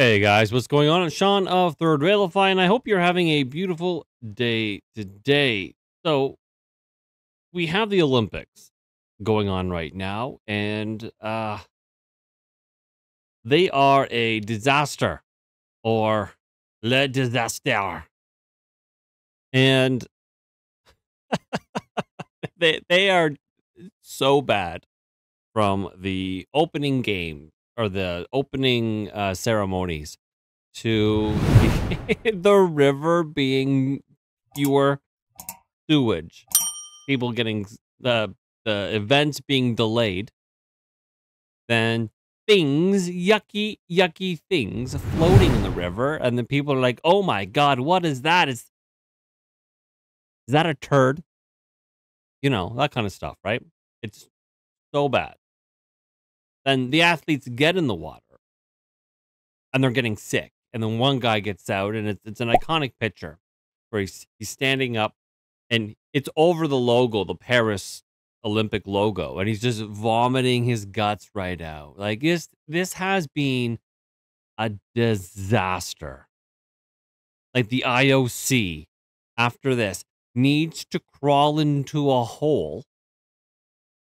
Hey guys, what's going on? It's Sean of Third Railify, and I hope you're having a beautiful day today. So, we have the Olympics going on right now, and uh, they are a disaster or le disaster. And they they are so bad from the opening game or the opening uh, ceremonies to the river being pure sewage, people getting the the events being delayed, then things, yucky, yucky things floating in the river, and then people are like, "Oh my god, what is that? Is is that a turd?" You know that kind of stuff, right? It's so bad then the athletes get in the water and they're getting sick. And then one guy gets out, and it's, it's an iconic picture where he's, he's standing up and it's over the logo, the Paris Olympic logo, and he's just vomiting his guts right out. Like this, this has been a disaster. Like the IOC, after this, needs to crawl into a hole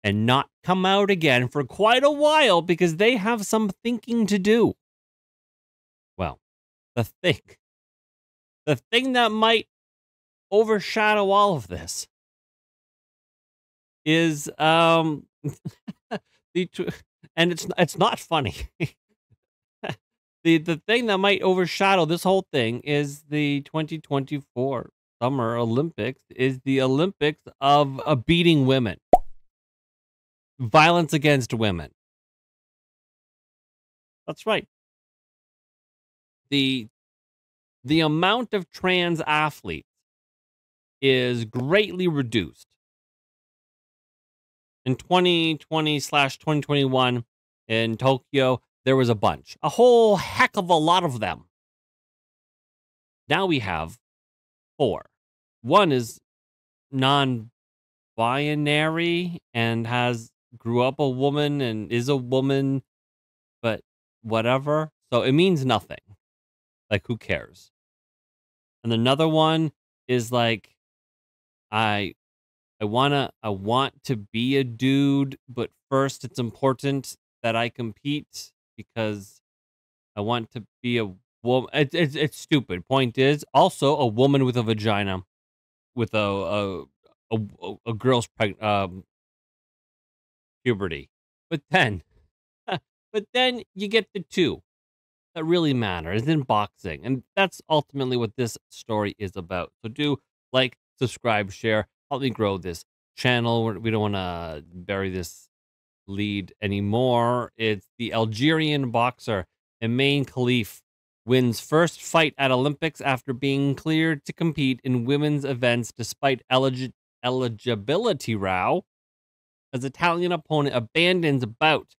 and not come out again for quite a while because they have some thinking to do. Well, the thing, the thing that might overshadow all of this is um the and it's it's not funny. the the thing that might overshadow this whole thing is the 2024 Summer Olympics is the Olympics of uh, beating women violence against women. That's right. The the amount of trans athletes is greatly reduced. In 2020 slash 2021 in Tokyo, there was a bunch, a whole heck of a lot of them. Now we have four. One is non binary and has grew up a woman and is a woman, but whatever. So it means nothing. Like, who cares? And another one is like, I, I wanna, I want to be a dude, but first it's important that I compete because I want to be a woman. It's it's, it's stupid. Point is, also a woman with a vagina, with a a a, a girl's preg- um, puberty. But then, but then you get the two that really matter is in boxing. And that's ultimately what this story is about. So do like, subscribe, share, help me grow this channel. We don't want to bury this lead anymore. It's the Algerian boxer Imane Khelif wins first fight at Olympics after being cleared to compete in women's events despite elig- eligibility row as Italian opponent abandons bout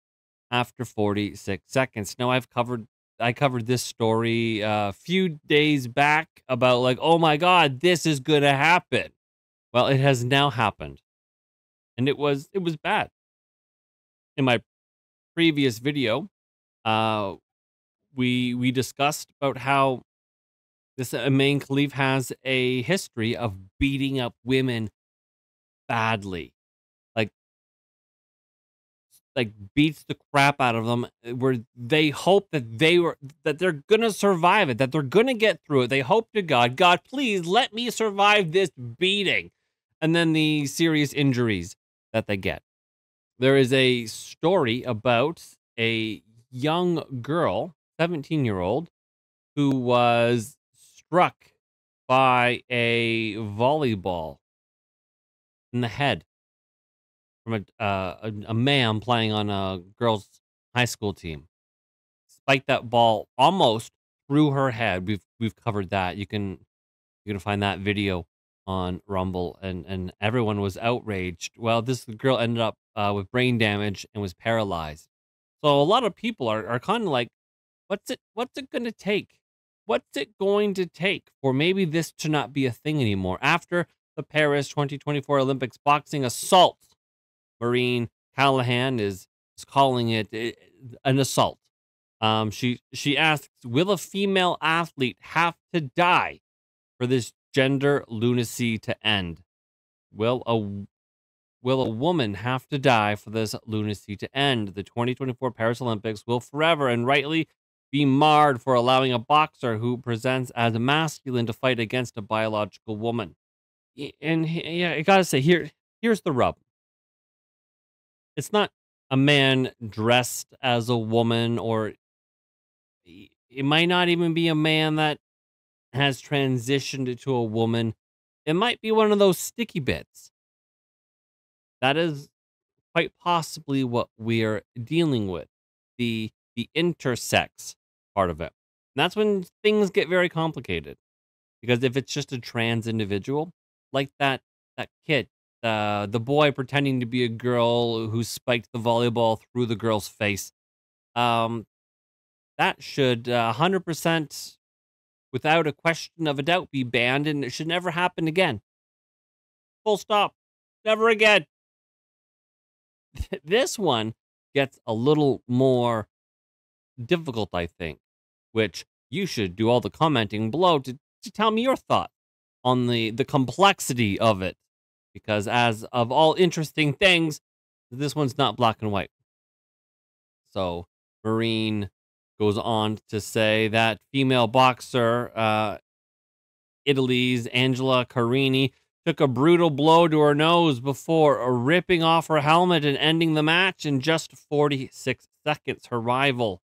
after 46 seconds. Now I've covered I covered this story a few days back about like, oh my god, this is gonna happen. Well, it has now happened. And it was it was bad. In my previous video, uh we we discussed about how this Imane Khelif has a history of beating up women badly like beats the crap out of them uh, where they hope that they were that they're gonna survive it that they're gonna get through it. They hope to god god please let me survive this beating. And then the serious injuries that they get. There is a story about a young girl 17 year old who was struck by a volleyball in the head from a, uh, a a man playing on a girls' high school team. Spiked that ball almost through her head. We've we've covered that. You can you can find that video on Rumble, and and everyone was outraged. Well, this girl ended up uh, with brain damage and was paralyzed. So a lot of people are are kind of like, what's it what's it going to take? What's it going to take for maybe this to not be a thing anymore after the Paris 2024 Olympics boxing assault Maureen Callahan is, is calling it eh, an assault. Um, she she asks, "Will a female athlete have to die for this gender lunacy to end? Will a will a woman have to die for this lunacy to end? The 2024 Paris Olympics will forever and rightly be marred for allowing a boxer who presents as masculine to fight against a biological woman." And yeah, I gotta say here here's the rub. It's not a man dressed as a woman or it might not even be a man that has transitioned into a woman. It might be one of those sticky bits. That is quite possibly what we're dealing with. The the intersex part of it. And that's when things get very complicated. Because if it's just a trans individual, like that that kid, uh, the boy pretending to be a girl who spiked the volleyball through the girl's face, um, that should uh, 100% without a question of a doubt be banned and it should never happen again. Full stop. Never again. this one gets a little more difficult, I think, which you should do all the commenting below to, to tell me your thoughts on the, the complexity of it. Because as of all interesting things, this one's not black and white. So, Maureen goes on to say that female boxer, uh, Italy's Angela Carini, took a brutal blow to her nose before ripping off her helmet and ending the match in just 46 seconds. Her rival,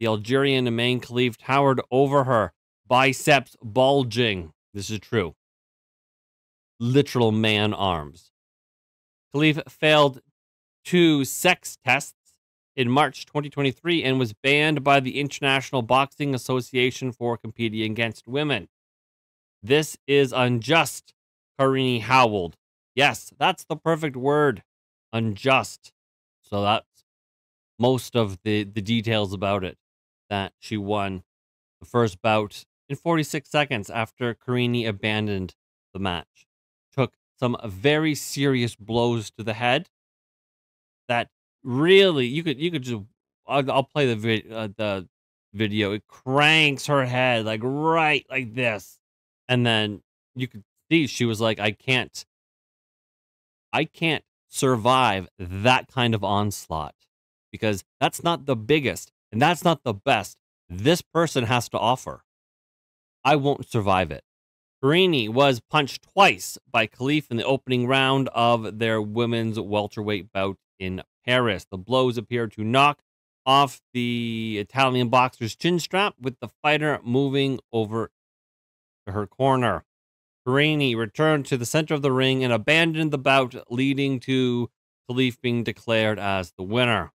the Algerian Imane Khelif, towered over her, biceps bulging. This is true. Literal man arms. Khelif failed two sex tests in March 2023 and was banned by the International Boxing Association for competing against women. This is unjust, Carini howled. Yes, that's the perfect word. Unjust. So that's most of the, the details about it. That she won the first bout in 46 seconds after Carini abandoned the match. Some very serious blows to the head that really you could you could just I'll, I'll play the uh, the video. It cranks her head like right like this, and then you could see she was like, I can't, I can't survive that kind of onslaught because that's not the biggest and that's not the best this person has to offer. I won't survive it. Carini was punched twice by Khelif in the opening round of their women's welterweight bout in Paris. The blows appeared to knock off the Italian boxer's chin strap, with the fighter moving over to her corner. Carini returned to the center of the ring and abandoned the bout, leading to Khelif being declared as the winner.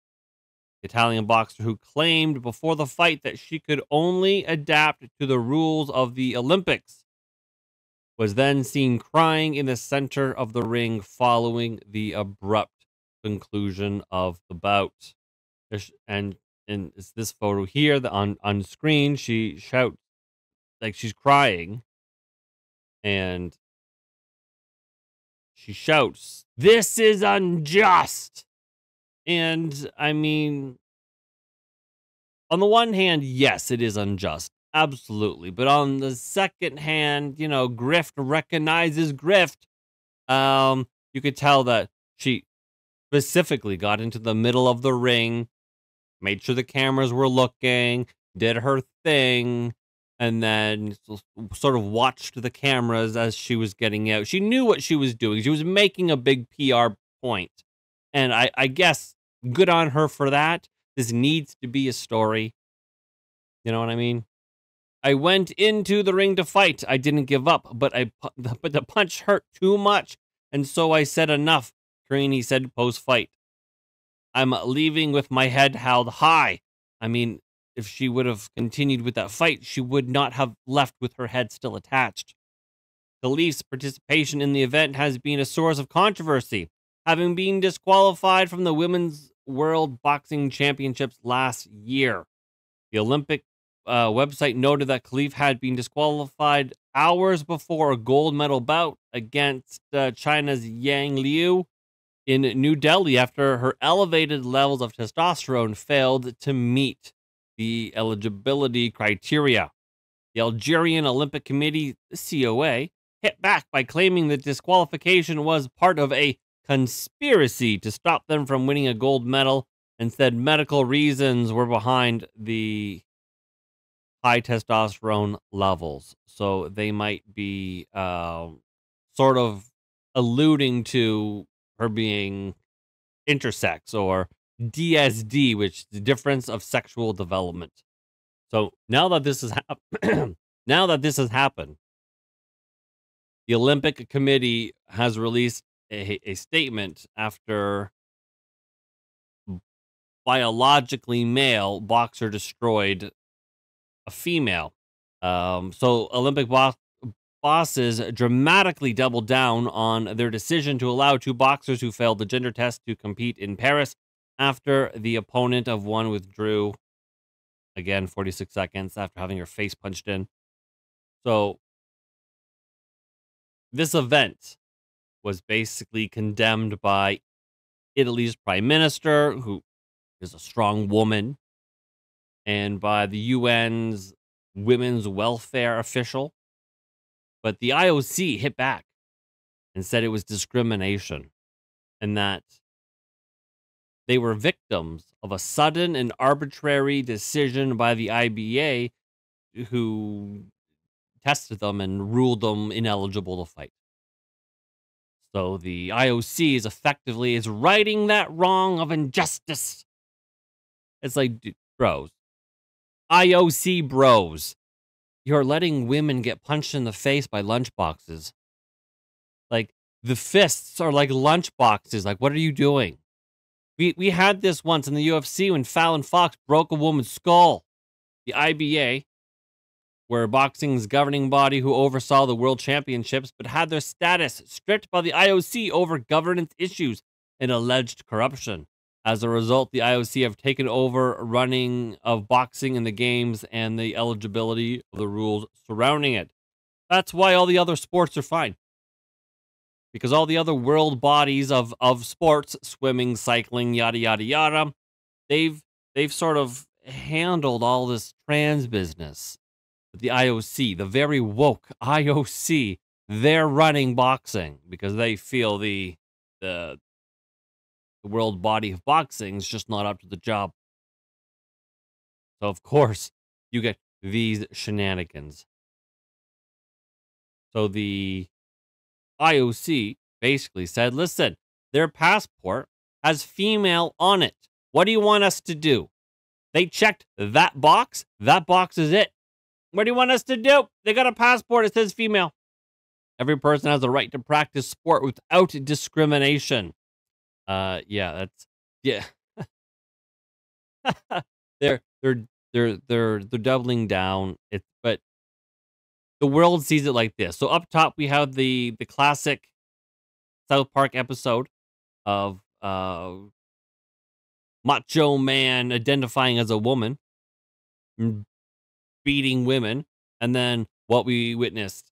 The Italian boxer who claimed before the fight that she could only adapt to the rules of the Olympics was then seen crying in the center of the ring following the abrupt conclusion of the bout. And in this photo here, the on on screen, she shouts like she's crying, and she shouts, "This is unjust." And I mean, on the one hand, yes, it is unjust. Absolutely. But on the second hand, you know, grift recognizes grift. Um, you could tell that she specifically got into the middle of the ring, made sure the cameras were looking, did her thing, and then sort of watched the cameras as she was getting out. She knew what she was doing. She was making a big PR point. And I, I guess good on her for that. This needs to be a story. You know what I mean? I went into the ring to fight. I didn't give up, but I but the punch hurt too much, and so I said enough. Carini said post fight. I'm leaving with my head held high. I mean, if she would have continued with that fight, she would not have left with her head still attached. Khelif's participation in the event has been a source of controversy, having been disqualified from the Women's World Boxing Championships last year. The Olympic uh, website noted that Khelif had been disqualified hours before a gold medal bout against uh, China's Yang Liu in New Delhi after her elevated levels of testosterone failed to meet the eligibility criteria. The Algerian Olympic Committee, COA, hit back by claiming that disqualification was part of a conspiracy to stop them from winning a gold medal and said medical reasons were behind the high testosterone levels. So they might be uh, sort of alluding to her being intersex or DSD, which is the difference of sexual development. So now that this has happened, now that this has happened, the Olympic Committee has released a, a statement after biologically male boxer destroyed a female. Um, so Olympic bo- bosses dramatically doubled down on their decision to allow two boxers who failed the gender test to compete in Paris after the opponent of one withdrew again 46 seconds after having her face punched in. So this event was basically condemned by Italy's prime minister, who is a strong woman, and by the UN's women's welfare official. But the IOC hit back and said it was discrimination and that they were victims of a sudden and arbitrary decision by the IBA who tested them and ruled them ineligible to fight. So the IOC is effectively is righting that wrong of injustice. It's like, bros, IOC bros, you're letting women get punched in the face by lunchboxes. Like the fists are like lunchboxes. Like, what are you doing? We we had this once in the UFC when Fallon Fox broke a woman's skull. The IBA, were boxing's governing body who oversaw the world championships, but had their status stripped by the IOC over governance issues and alleged corruption. As a result, the IOC have taken over running of boxing in the games and the eligibility of the rules surrounding it. That's why all the other sports are fine because all the other world bodies of of sports, swimming, cycling, yada yada yada, they've they've sort of handled all this trans business. But The IOC, the very woke IOC, they're running boxing because they feel the the the world body of boxing is just not up to the job. So of course you get these shenanigans. So the IOC basically said, listen, their passport has female on it. What do you want us to do? They checked that box. That box is it. What do you want us to do? They got a passport. It says female. Every person has a right to practice sport without discrimination. Uh, yeah, that's yeah. they're they're they're they're they're doubling down. It, but the world sees it like this. So up top we have the the classic South Park episode of uh macho man identifying as a woman beating women and then what we witnessed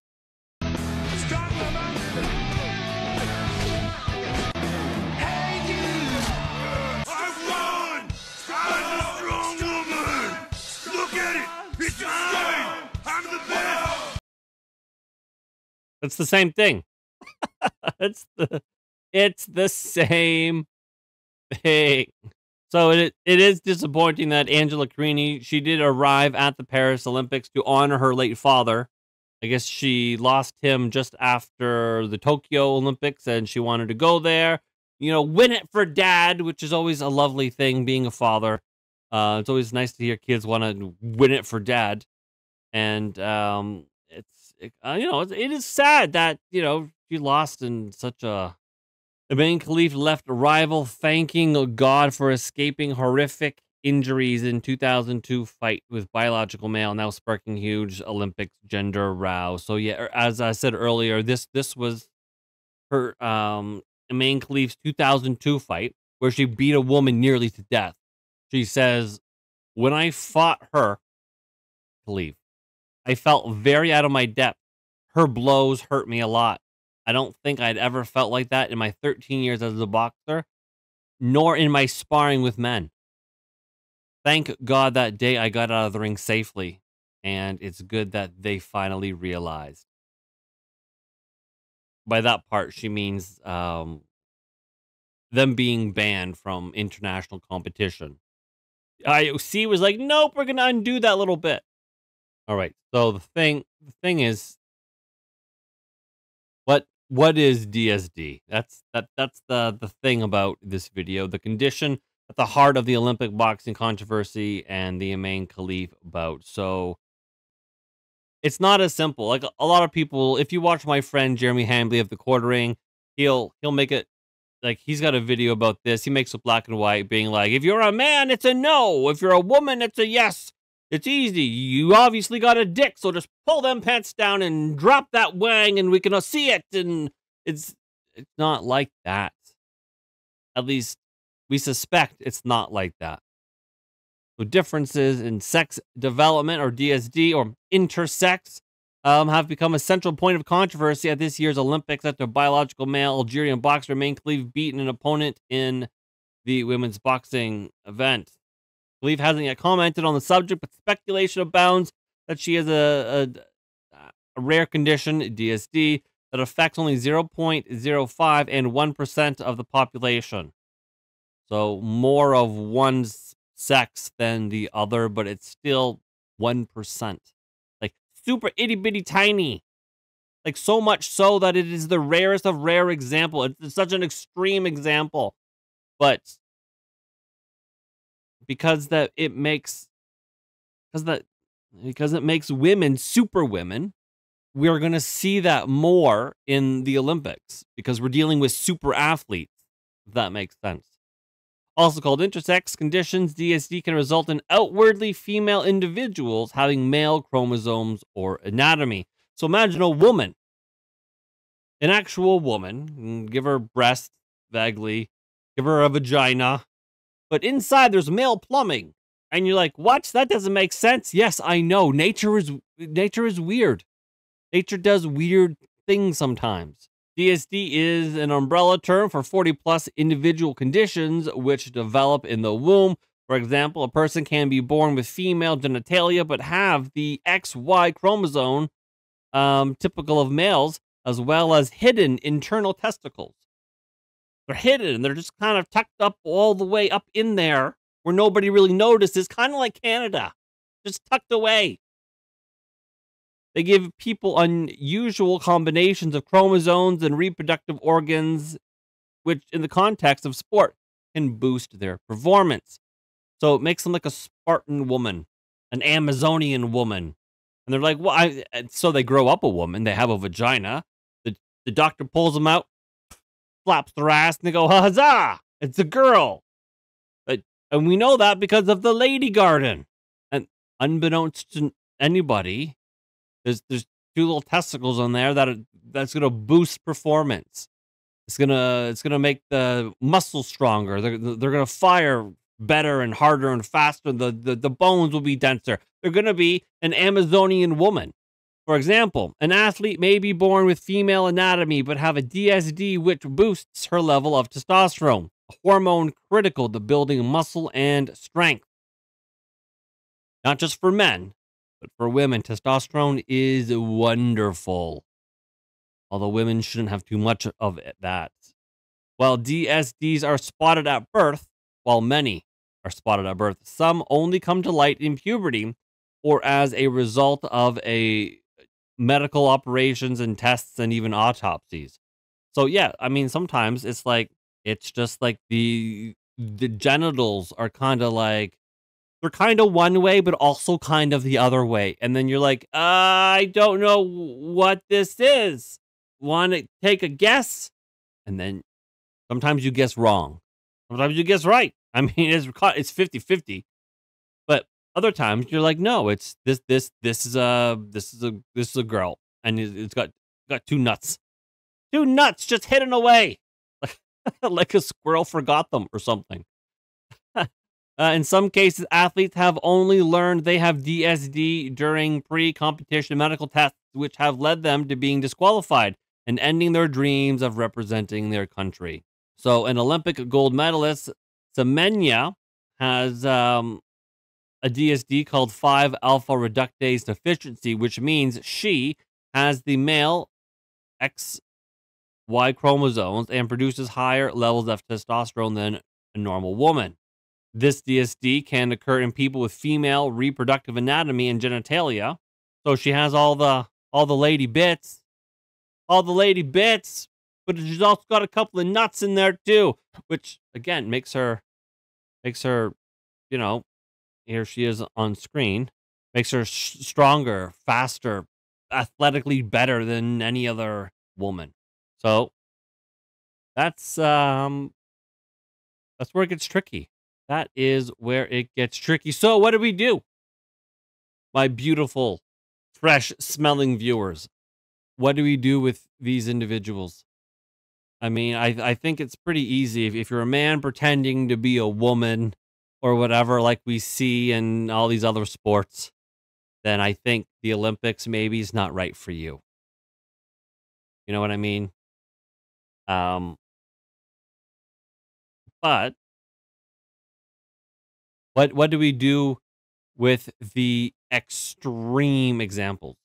It's the same thing. it's the it's the same thing. So it it is disappointing that Angela Carini she did arrive at the Paris Olympics to honor her late father. I guess she lost him just after the Tokyo Olympics and she wanted to go there, you know, win it for dad, which is always a lovely thing being a father. Uh, it's always nice to hear kids want to win it for dad. And um, uh, you know, it is sad that you know she lost in such a. Imane Khelif left a rival thanking God for escaping horrific injuries in 2002 fight with biological male, now sparking huge Olympics gender row. So yeah, er, as I said earlier, this this was her um Imane Khelif's 2002 fight where she beat a woman nearly to death. She says, "When I fought her, Khelif, I felt very out of my depth. Her blows hurt me a lot. I don't think I'd ever felt like that in my 13 years as a boxer, nor in my sparring with men. Thank God that day I got out of the ring safely, and it's good that they finally realized. By that part, she means um, them being banned from international competition. IOC was like, nope, we're gonna undo that little bit. All right. So the thing, the thing is, what what is DSD? That's that that's the the thing about this video. The condition at the heart of the Olympic boxing controversy and the Imane Khelif bout. So it's not as simple. Like a lot of people, if you watch my friend Jeremy Hambley of the Quartering, he'll he'll make it like he's got a video about this. He makes it black and white, being like, if you're a man, it's a no. If you're a woman, it's a yes. It's easy. You obviously got a dick, so just pull them pants down and drop that wang, and we can all see it. And it's it's not like that. At least we suspect it's not like that. So differences in sex development, or DSD, or intersex, um, have become a central point of controversy at this year's Olympics after biological male Algerian boxer Imane Khelif beaten an opponent in the women's boxing event. Khelif hasn't yet commented on the subject, but speculation abounds that she has a, a, a rare condition, DSD, that affects only 0.05 and 1% of the population. So more of one sex than the other, but it's still 1% Like super itty bitty tiny. Like so much so that it is the rarest of rare example. It's such an extreme example. But because that it makes because that because it makes women super women, we're going to see that more in the Olympics because we're dealing with super athletes. If that makes sense. Also called intersex conditions, DSD can result in outwardly female individuals having male chromosomes or anatomy. So imagine a woman, an actual woman, mm, give her breast vaguely, give her a vagina, but inside there's male plumbing. And you're like, what? That doesn't make sense. Yes, I know. Nature is nature is weird. Nature does weird things sometimes. DSD is an umbrella term for 40 plus individual conditions which develop in the womb. For example, a person can be born with female genitalia but have the XY chromosome, um, typical of males, as well as hidden internal testicles. They're hidden, and they're just kind of tucked up all the way up in there where nobody really notices, kind of like Canada, just tucked away. They give people unusual combinations of chromosomes and reproductive organs, which, in the context of sport, can boost their performance. So it makes them like a Spartan woman, an Amazonian woman. And they're like, well, I, so they grow up a woman, they have a vagina. The, the doctor pulls them out, flaps their ass, and they go, huzzah, it's a girl. But, and we know that because of the Lady Garden. And unbeknownst to anybody, there's there's two little testicles on there that are, that's gonna boost performance. It's gonna it's gonna make the muscles stronger. They're they're gonna fire better and harder and faster. The, the the bones will be denser. They're gonna be an Amazonian woman. For example, an athlete may be born with female anatomy but have a DSD which boosts her level of testosterone, a hormone critical to building muscle and strength. Not just for men, but for women, testosterone is wonderful. Although women shouldn't have too much of it, that. While DSDs are spotted at birth, while many are spotted at birth, some only come to light in puberty or as a result of a medical operations and tests and even autopsies. So yeah, I mean sometimes it's like it's just like the the genitals are kind of like they're kind of one way, but also kind of the other way. And then you're like, I don't know what this is. Want to take a guess? And then sometimes you guess wrong. Sometimes you guess right. I mean, it's it's 50 50. But other times you're like, no, it's this, this, this is a, this is a, this is a girl. And it's got, got two nuts. Two nuts just hidden away. like a squirrel forgot them or something. Uh, in some cases, athletes have only learned they have DSD during pre competition medical tests, which have led them to being disqualified and ending their dreams of representing their country. So, an Olympic gold medalist, Semenya, has um, a DSD called 5 alpha reductase deficiency, which means she has the male XY chromosomes and produces higher levels of testosterone than a normal woman. This DSD can occur in people with female reproductive anatomy and genitalia. So she has all the all the lady bits, all the lady bits, but she's also got a couple of nuts in there too, which again makes her makes her, you know, here she is on screen, makes her stronger, faster, athletically better than any other woman. So that's um that's where it gets tricky. That is where it gets tricky. So what do we do? My beautiful, fresh smelling viewers. What do we do with these individuals? I mean, I I think it's pretty easy if, if you're a man pretending to be a woman or whatever, like we see in all these other sports, then I think the Olympics maybe is not right for you. You know what I mean? Um, but what what do we do with the extreme examples?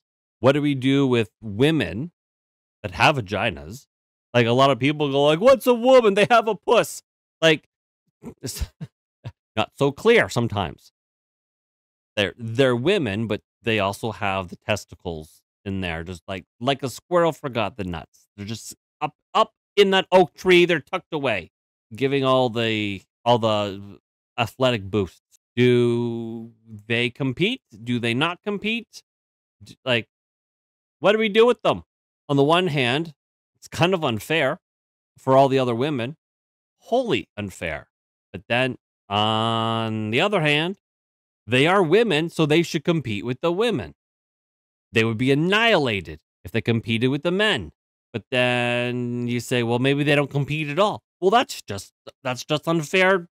What do we do with women that have vaginas? Like a lot of people go like, "What's a woman? They have a puss." Like not so clear sometimes. They're they're women, but they also have the testicles in there, just like like a squirrel forgot the nuts. They're just up up in that oak tree. They're tucked away, giving all the all the athletic boosts. Do they compete? Do they not compete? Like, what do we do with them? On the one hand, it's kind of unfair for all the other women, wholly unfair. But then on the other hand, they are women, so they should compete with the women. They would be annihilated if they competed with the men. But then you say, well, maybe they don't compete at all. Well, that's just that's just unfair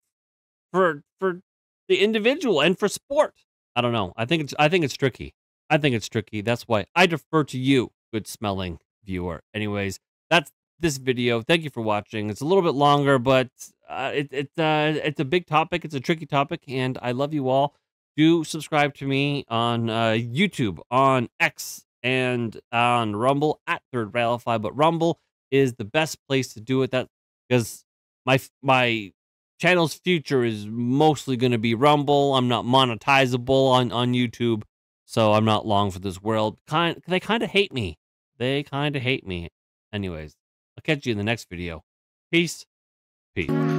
for for the individual and for sport. I don't know. I think it's I think it's tricky. I think it's tricky. That's why I defer to you, good smelling viewer. Anyways, that's this video. Thank you for watching. It's a little bit longer, but uh, it, it uh, it's a big topic. It's a tricky topic, and I love you all. Do subscribe to me on uh, YouTube, on X, and on Rumble at Third Railify. But Rumble is the best place to do it. That because my my channel's future is mostly going to be Rumble. I'm not monetizable on on YouTube, so I'm not long for this world. Kind they kind of hate me. They kind of hate me. Anyways, I'll catch you in the next video. Peace. Peace.